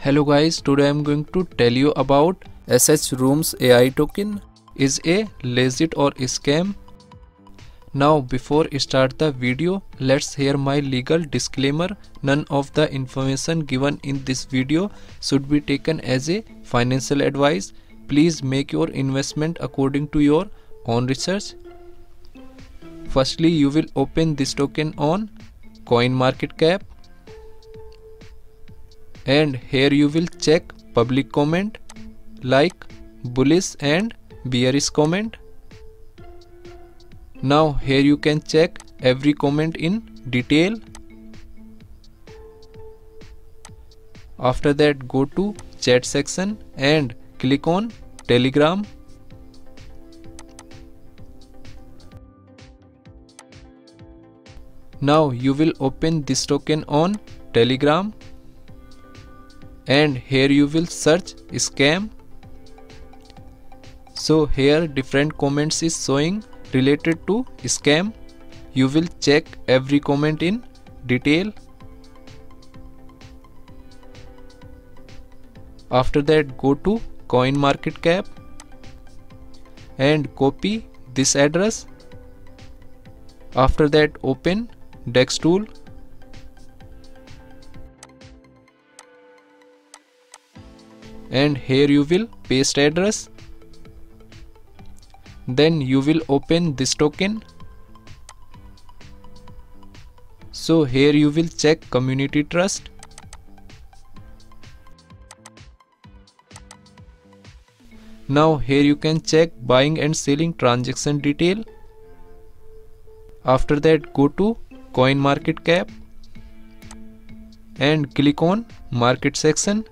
Hello guys, today I am going to tell you about SHROOMS AI token is a legit or a scam. Now before start the video, let's hear my legal disclaimer. None of the information given in this video should be taken as a financial advice. Please make your investment according to your own research. Firstly, you will open this token on CoinMarketCap and here you will check public comment like bullish and bearish comment. Now here you can check every comment in detail. After that go to chat section and click on telegram. Now you will open this token on telegram and here you will search scam. So here different comments is showing related to scam. You will check every comment in detail. After that go to CoinMarketCap and copy this address. After that open dex tool and here you will paste address. Then you will open this token. So here you will check community trust. Now here you can check buying and selling transaction detail. After that go to CoinMarketCap and click on market section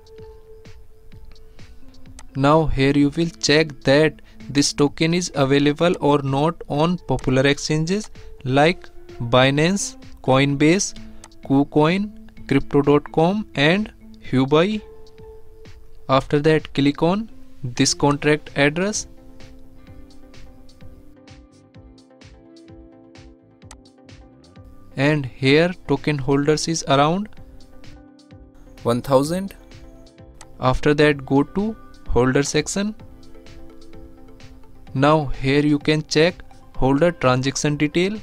now here you will check that this token is available or not on popular exchanges like Binance, Coinbase, KuCoin, Crypto.com and Huobi. After that click on this contract address and here token holders is around 1000 after that go to holder section. Now here you can check holder transaction detail.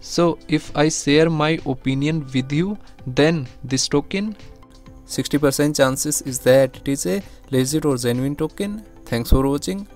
So if I share my opinion with you then this token 60% chances is that it is a legit or genuine token. Thanks for watching